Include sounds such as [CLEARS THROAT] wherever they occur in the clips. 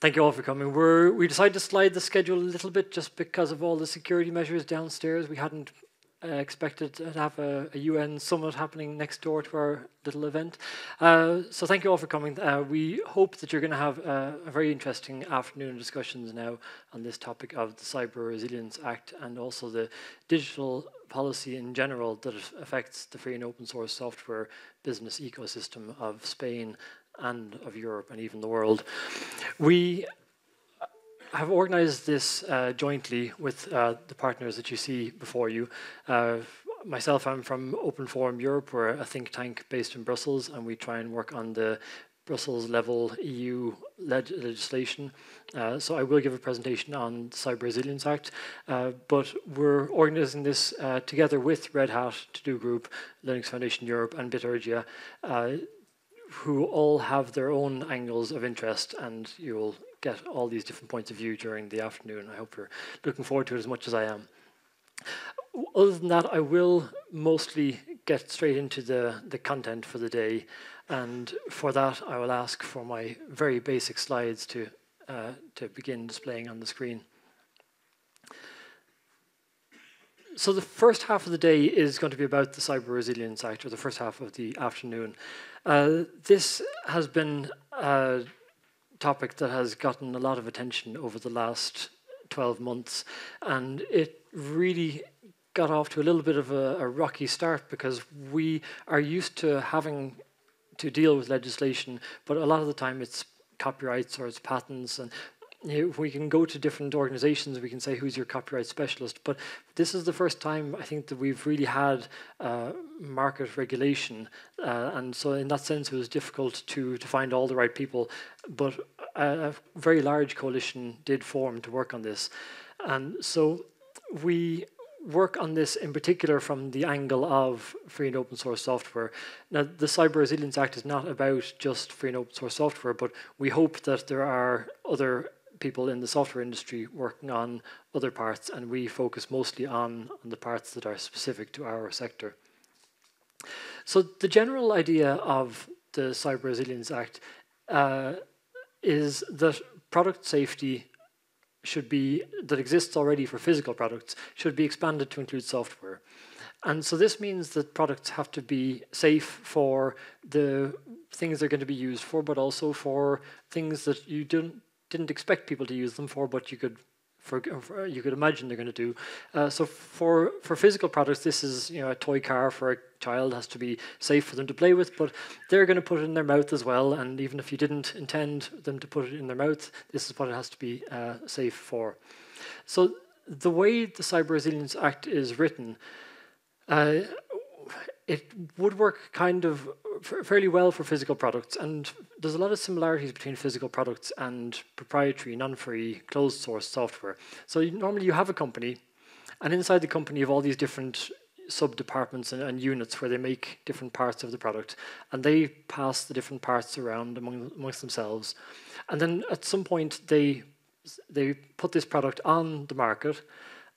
Thank you all for coming. We're, we decided to slide the schedule a little bit just because of all the security measures downstairs. We hadn't uh, expected to have a, a, UN summit happening next door to our little event. Uh, so thank you all for coming. Uh, we hope that you're going to have a, very interesting afternoon discussions now on this topic of the Cyber Resilience Act and also the digital policy in general that affects the free and open source software business ecosystem of Spain and of Europe and even the world. We have organized this uh, jointly with uh, the partners that you see before you. Uh, myself, I'm from Open Forum Europe. We're a think tank based in Brussels, and we try and work on the Brussels level EU led legislation. Uh, so I will give a presentation on the Cyber Resilience Act, uh, but we're organizing this uh, together with Red Hat, TODO Group, Linux Foundation Europe, and Bitergia who all have their own angles of interest, and you will get all these different points of view during the afternoon. I hope you're looking forward to it as much as I am. Other than that, I will mostly get straight into the, the content for the day, and for that, I will ask for my very basic slides to, uh, to begin displaying on the screen. So the first half of the day is going to be about the Cyber Resilience Act, or the first half of the afternoon. Uh, this has been a topic that has gotten a lot of attention over the last 12 months, and it really got off to a little bit of a, a rocky start because we are used to having to deal with legislation, but a lot of the time it's copyrights or it's patents and we can go to different organizations, we can say who's your copyright specialist, but this is the first time I think that we've really had uh, market regulation, uh, and so in that sense it was difficult to, to find all the right people, but a, a very large coalition did form to work on this. And so we work on this in particular from the angle of free and open source software. Now, the Cyber Resilience Act is not about just free and open source software, but we hope that there are other people in the software industry working on other parts, and we focus mostly on, on the parts that are specific to our sector. So the general idea of the Cyber Resilience Act uh, is that product safety should be that exists already for physical products should be expanded to include software. And so this means that products have to be safe for the things they're going to be used for, but also for things that you don't didn't expect people to use them for, but you could for, for you could imagine they're going to do. Uh, so for for physical products, this is you know a toy car for a child has to be safe for them to play with, but they're going to put it in their mouth as well. And even if you didn't intend them to put it in their mouth, this is what it has to be uh, safe for. So the way the Cyber Resilience Act is written. Uh, it would work kind of fairly well for physical products, and there's a lot of similarities between physical products and proprietary, non-free, closed-source software. So you, normally you have a company, and inside the company you have all these different sub-departments and, and, units where they make different parts of the product, and they pass the different parts around among amongst themselves, and then at some point they they put this product on the market,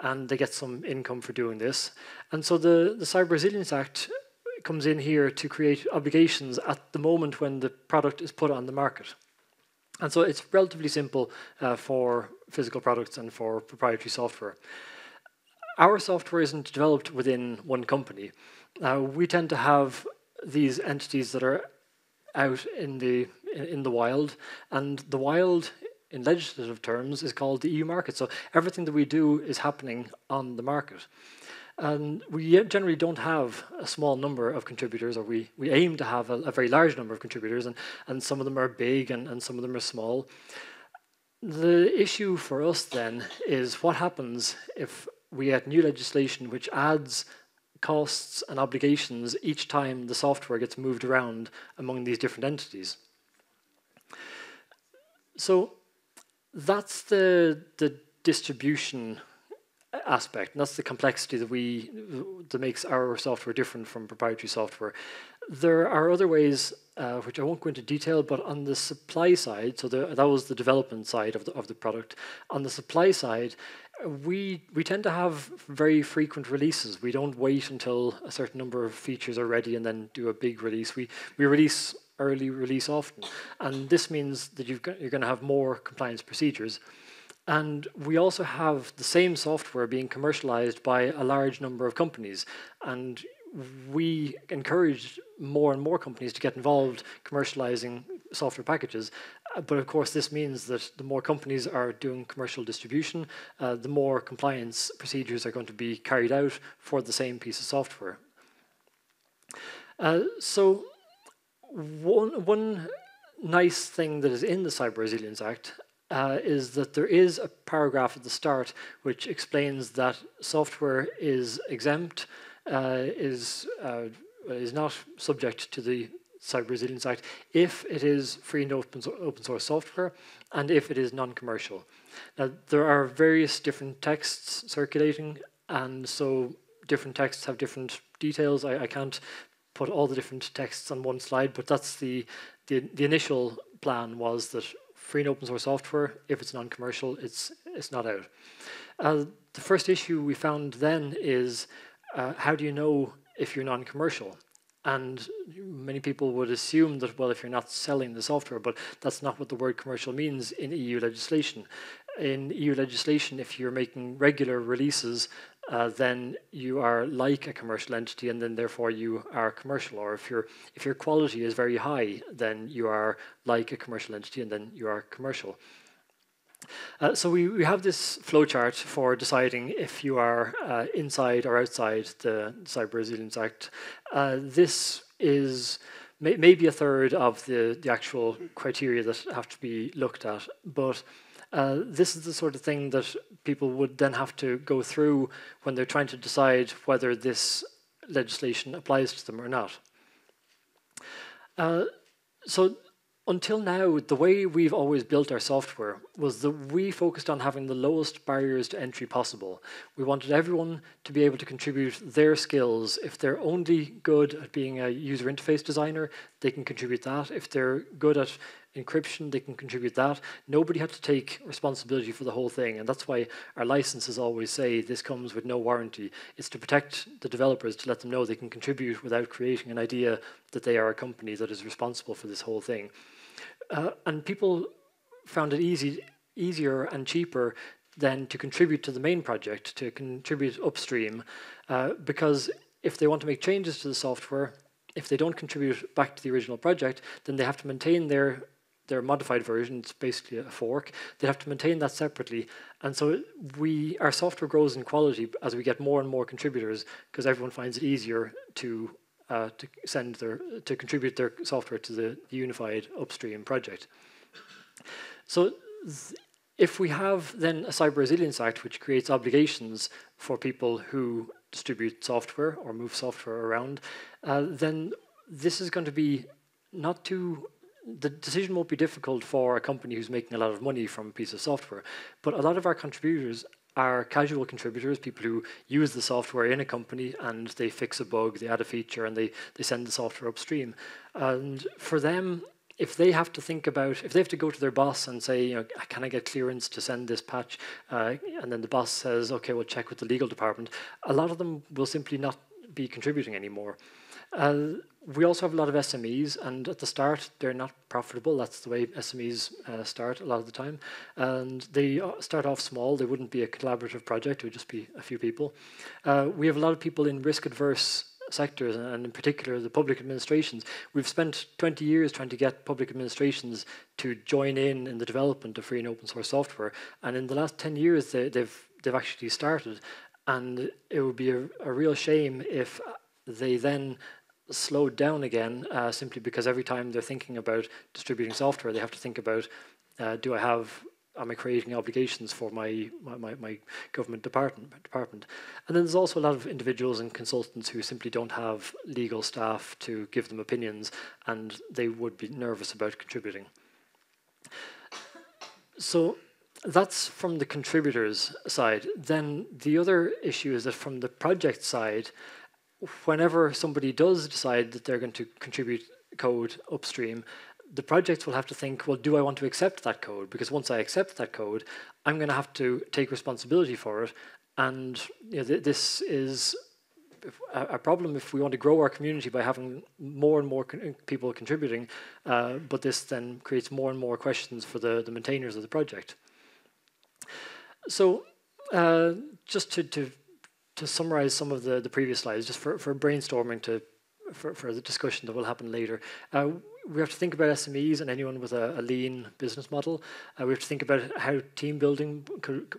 and they get some income for doing this. And so the, the Cyber Resilience Act comes in here to create obligations at the moment when the product is put on the market. And so it's relatively simple uh, for physical products and for proprietary software. Our software isn't developed within one company. Uh, we tend to have these entities that are out in the in the wild, and the wild in legislative terms is called the EU market. So everything that we do is happening on the market. And we generally don't have a small number of contributors, or we, we aim to have a, a very large number of contributors, and, and some of them are big and, and some of them are small. The issue for us then is what happens if we get new legislation which adds costs and obligations each time the software gets moved around among these different entities. So that's the, the distribution aspect. And that's the complexity that we that makes our software different from proprietary software. There are other ways, uh, which I won't go into detail, but on the supply side, so the, that was the development side of the of the product. On the supply side, we we tend to have very frequent releases. We don't wait until a certain number of features are ready and then do a big release. We we release early release often. And this means that you've got, you're going to have more compliance procedures. And we also have the same software being commercialized by a large number of companies. And we encourage more and more companies to get involved commercializing software packages. Uh, but of course, this means that the more companies are doing commercial distribution, uh, the more compliance procedures are going to be carried out for the same piece of software. Uh, so one, one nice thing that is in the Cyber Resilience Act uh, is that there is a paragraph at the start which explains that software is exempt, uh, is uh, is not subject to the Cyber Resilience Act if it is free and open, open source software and if it is non-commercial. Now there are various different texts circulating, and so different texts have different details. I, I can't put all the different texts on one slide, but that's the, the, the initial plan was that free and open source software, if it's non-commercial, it's, it's not out. Uh, the first issue we found then is uh, how do you know if you're non-commercial? And many people would assume that, well, if you're not selling the software, but that's not what the word commercial means in EU legislation. In EU legislation, if you're making regular releases uh, then you are like a commercial entity, and then therefore you are commercial. Or if your if your quality is very high, then you are like a commercial entity, and then you are commercial. Uh, so we, we have this flowchart for deciding if you are uh, inside or outside the Cyber Resilience Act. Uh, this is may, maybe a third of the, the actual criteria that have to be looked at, but uh, this is the sort of thing that people would then have to go through when they're trying to decide whether this legislation applies to them or not. Uh, so until now, the way we've always built our software was that we focused on having the lowest barriers to entry possible. We wanted everyone to be able to contribute their skills. If they're only good at being a user interface designer, they can contribute that. If they're good at encryption, they can contribute that. Nobody had to take responsibility for the whole thing, and that's why our licenses always say this comes with no warranty. It's to protect the developers, to let them know they can contribute without creating an idea that they are a company that is responsible for this whole thing. Uh, and people found it easy, easier and cheaper than to contribute to the main project, to contribute upstream, uh, because if they want to make changes to the software, if they don't contribute back to the original project, then they have to maintain their their modified version, it's basically a fork, they have to maintain that separately. And so we our software grows in quality as we get more and more contributors because everyone finds it easier to uh, to send their to contribute their software to the, unified upstream project. So if we have then a Cyber Resilience Act which creates obligations for people who distribute software or move software around, uh, then this is going to be not too the decision won't be difficult for a company who's making a lot of money from a piece of software. But a lot of our contributors are casual contributors, people who use the software in a company and they fix a bug, they add a feature, and they, they send the software upstream. And for them, if they have to think about, if they have to go to their boss and say, you know, can I get clearance to send this patch? Uh, and then the boss says, okay, we'll check with the legal department. A lot of them will simply not be contributing anymore. Uh, we also have a lot of SMEs, and at the start, they're not profitable. That's the way SMEs uh, start a lot of the time. And they uh, start off small. They wouldn't be a collaborative project, it would just be a few people. Uh, we have a lot of people in risk adverse sectors, and in particular the public administrations. We've spent 20 years trying to get public administrations to join in in the development of free and open source software. And in the last 10 years, they, they've, they've actually started. And it would be a, a real shame if they then slowed down again uh, simply because every time they're thinking about distributing software, they have to think about uh, do I have am I creating obligations for my, my, my government department department? And then there's also a lot of individuals and consultants who simply don't have legal staff to give them opinions and they would be nervous about contributing. So that's from the contributors side. Then the other issue is that from the project side, whenever somebody does decide that they're going to contribute code upstream, the projects will have to think, well, do I want to accept that code? Because once I accept that code, I'm going to have to take responsibility for it. And you know, th this is a, problem if we want to grow our community by having more and more con people contributing, uh, but this then creates more and more questions for the, the maintainers of the project. So uh, just to, to, to summarize some of the, the previous slides, just for, for brainstorming to for, for the discussion that will happen later. Uh, we have to think about SMEs and anyone with a, a lean business model. Uh, we have to think about how team building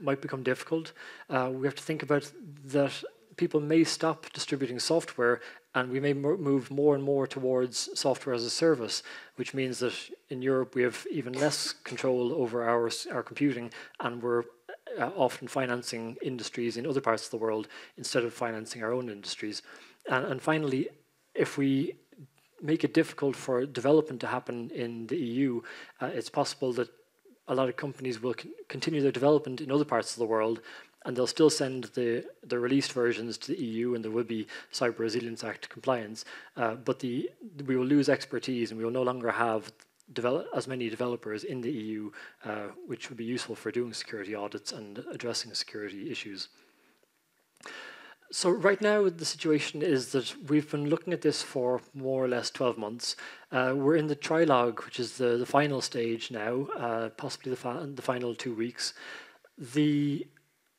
might become difficult. Uh, we have to think about that people may stop distributing software and we may move more and more towards software as a service, which means that in Europe we have even less control over our, our computing and we're uh, often financing industries in other parts of the world instead of financing our own industries. And, and finally, if we make it difficult for development to happen in the EU, uh, it's possible that a lot of companies will con continue their development in other parts of the world and they'll still send the, the released versions to the EU and there will be Cyber Resilience Act compliance, uh, but the, we will lose expertise and we will no longer have develop as many developers in the EU, uh, which would be useful for doing security audits and addressing security issues. So right now the situation is that we've been looking at this for more or less 12 months. Uh, we're in the trilogue, which is the, the final stage now, uh, possibly the, the final two weeks. The,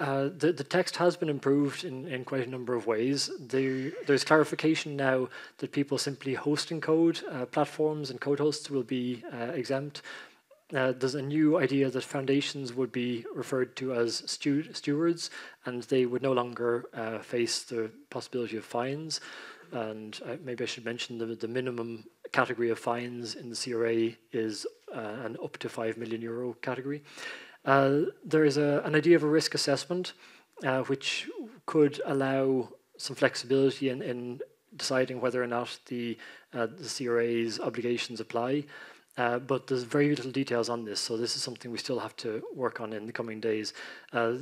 uh, the, the text has been improved in, in quite a number of ways. There, there's clarification now that people simply hosting code, uh, platforms and code hosts will be uh, exempt. Uh, there's a new idea that foundations would be referred to as stu stewards, and they would no longer uh, face the possibility of fines. And maybe I should mention the, the minimum category of fines in the CRA is an up to 5 million euro category. Uh, there is a, an idea of a risk assessment, uh, which could allow some flexibility in, in deciding whether or not the, the CRA's obligations apply. Uh, but there's very little details on this, so this is something we still have to work on in the coming days. Uh,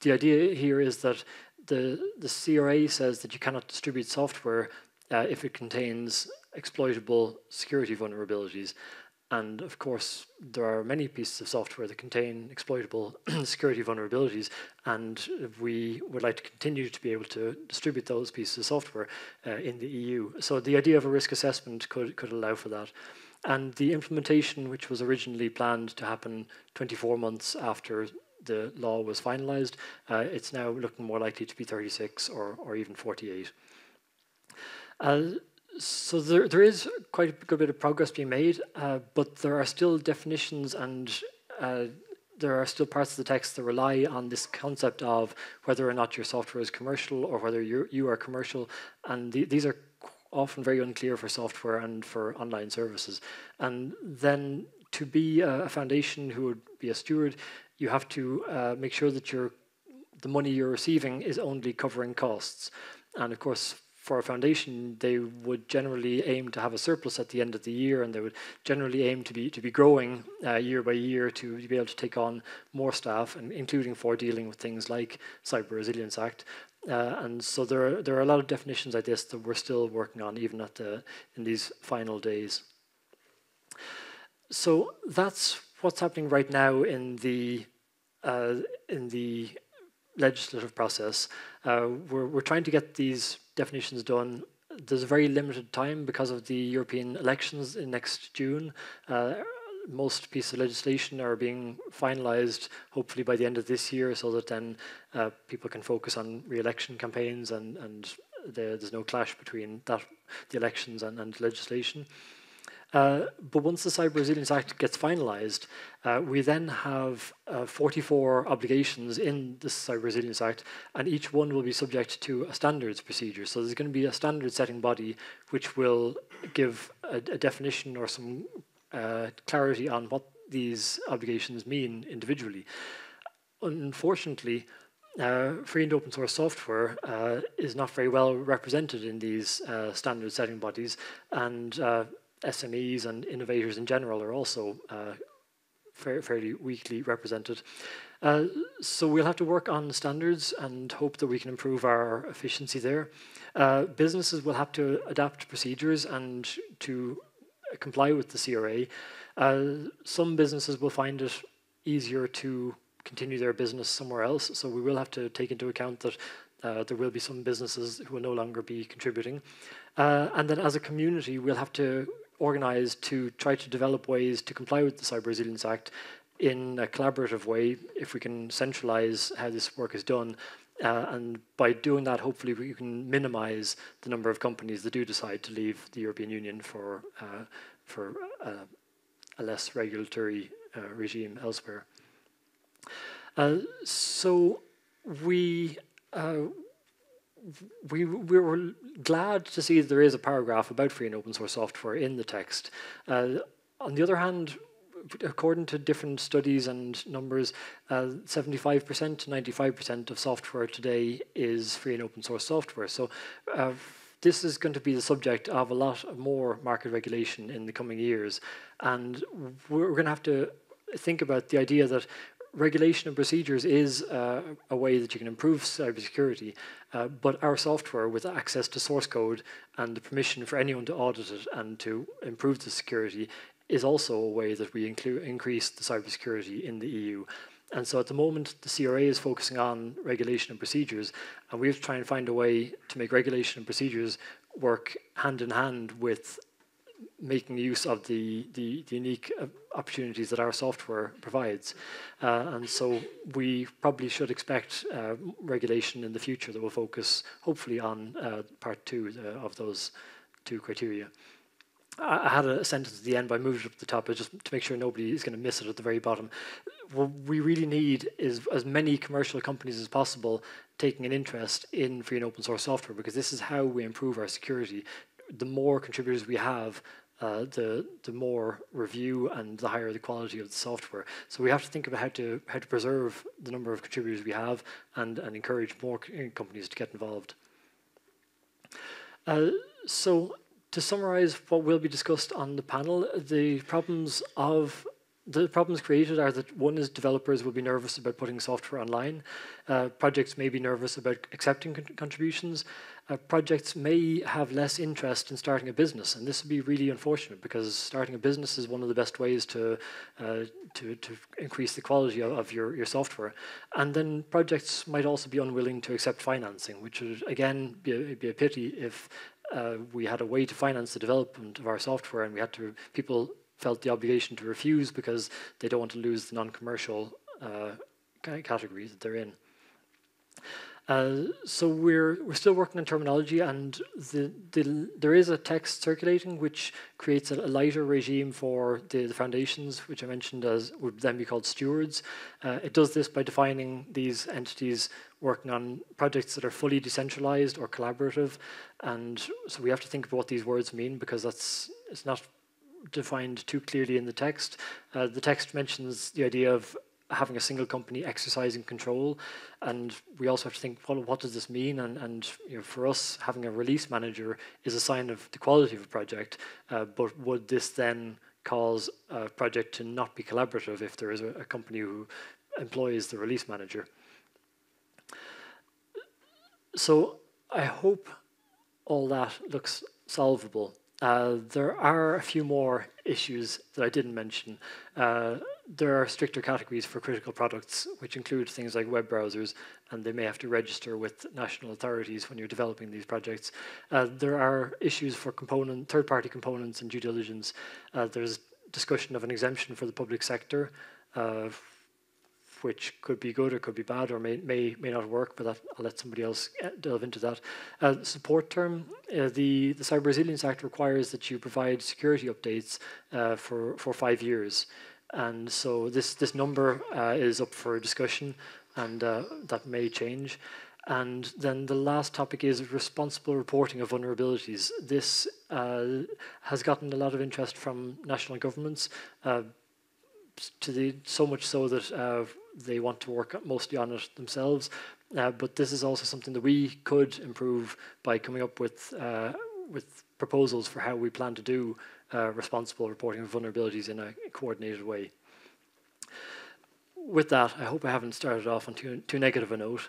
the idea here is that the, the CRA says that you cannot distribute software uh, if it contains exploitable security vulnerabilities. And of course, there are many pieces of software that contain exploitable [CLEARS THROAT] security vulnerabilities, and we would like to continue to be able to distribute those pieces of software uh, in the EU. So the idea of a risk assessment could, could allow for that. And the implementation, which was originally planned to happen 24 months after the law was finalized, uh, it's now looking more likely to be 36 or, or even 48. Uh, so there, there is quite a good bit of progress being made, uh, but there are still definitions and uh, there are still parts of the text that rely on this concept of whether or not your software is commercial or whether you you are commercial, and the, these are often very unclear for software and for online services. And then to be a, foundation who would be a steward, you have to uh, make sure that your the money you're receiving is only covering costs. And of course, for a foundation, they would generally aim to have a surplus at the end of the year, and they would generally aim to be to be growing uh, year by year to, be able to take on more staff, and including for dealing with things like Cyber Resilience Act. Uh, and so there are, there are a lot of definitions like this that we're still working on even at the, in these final days. So that's what's happening right now in the, uh, in the legislative process. Uh, we're, we're trying to get these definitions done. There's a very limited time because of the European elections in next June. Uh, most pieces of legislation are being finalized hopefully by the end of this year so that then uh, people can focus on re-election campaigns and, and the, there's no clash between that the elections and, and legislation. Uh, but once the Cyber Resilience Act gets finalized, uh, we then have uh, 44 obligations in the Cyber Resilience Act, and each one will be subject to a standards procedure. So there's going to be a standard setting body which will give a, a definition or some uh, clarity on what these obligations mean individually. Unfortunately, uh, free and open source software uh, is not very well represented in these uh, standard setting bodies, and uh, SMEs and innovators in general are also uh, fairly weakly represented. Uh, so we'll have to work on standards and hope that we can improve our efficiency there. businesses will have to adapt procedures and to comply with the CRA. Uh, some businesses will find it easier to continue their business somewhere else, so we will have to take into account that Uh, there will be some businesses who will no longer be contributing. Uh, and then as a community, we'll have to organize to try to develop ways to comply with the Cyber Resilience Act in a collaborative way if we can centralize how this work is done uh, and by doing that, hopefully, we can minimize the number of companies that do decide to leave the European Union for uh, for uh, a less regulatory uh, regime elsewhere. Uh, so we. Uh, we, we were glad to see that there is a paragraph about free and open source software in the text. on the other hand, according to different studies and numbers, 75% uh, to 95% of software today is free and open source software. So uh, this is going to be the subject of a lot more market regulation in the coming years. And we're going to have to think about the idea that regulation and procedures is uh, a way that you can improve cybersecurity, uh, but our software with access to source code and the permission for anyone to audit it and to improve the security is also a way that we increase the cybersecurity in the EU. And so at the moment, the CRA is focusing on regulation and procedures, and we have to try and find a way to make regulation and procedures work hand in hand with making use of the, the, the unique uh, opportunities that our software provides. Uh, and so we probably should expect uh, regulation in the future that will focus hopefully on uh, part two uh, of those two criteria. I had a sentence at the end, but I moved it up the top just to make sure nobody is going to miss it at the very bottom. What we really need is as many commercial companies as possible taking an interest in free and open source software because this is how we improve our security. The more contributors we have, uh, the the more review and the higher the quality of the software. So we have to think about how to how to preserve the number of contributors we have and and encourage more companies to get involved. Uh, so to summarize what will be discussed on the panel, the problems of the problems created are that one is developers will be nervous about putting software online. Uh, projects may be nervous about accepting con contributions. Uh, projects may have less interest in starting a business, and this would be really unfortunate because starting a business is one of the best ways to uh, to, to increase the quality of, of, your, your software. And then projects might also be unwilling to accept financing, which would again be a, be a pity if uh, we had a way to finance the development of our software, and we had to people felt the obligation to refuse because they don't want to lose the non-commercial uh, categories that they're in. Uh, so we're we're still working on terminology, and the, the there is a text circulating which creates a, a lighter regime for the, the, foundations, which I mentioned as would then be called stewards. Uh, it does this by defining these entities working on projects that are fully decentralized or collaborative, and so we have to think about what these words mean because that's it's not defined too clearly in the text. Uh, the text mentions the idea of having a single company exercising control. And we also have to think, well, what does this mean? And, and you know, for us, having a release manager is a sign of the quality of a project. Uh, but would this then cause a project to not be collaborative if there is a, a company who employs the release manager? So I hope all that looks solvable. Uh, there are a few more issues that I didn't mention. Uh, there are stricter categories for critical products, which include things like web browsers, and they may have to register with national authorities when you're developing these projects. Uh, there are issues for component, third-party components and due diligence. Uh, there's discussion of an exemption for the public sector, uh, which could be good or could be bad or may may, may not work, but that, I'll let somebody else uh, delve into that. Uh, support term, uh, the, the Cyber Resilience Act requires that you provide security updates uh, for, for five years. And so this, this number uh, is up for discussion and uh, that may change. And then the last topic is responsible reporting of vulnerabilities. This uh, has gotten a lot of interest from national governments, uh, to the so much so that uh, they want to work mostly on it themselves. Uh, but this is also something that we could improve by coming up with with proposals for how we plan to do uh, responsible reporting of vulnerabilities in a coordinated way. With that, I hope I haven't started off on too, too negative a note.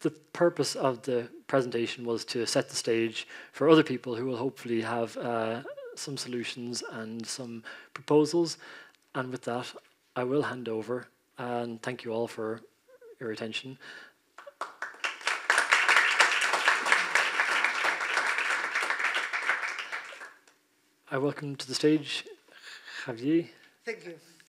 The purpose of the presentation was to set the stage for other people who will hopefully have uh, some solutions and some proposals. And with that, I will hand over and thank you all for your attention. I welcome to the stage Javier. Thank you.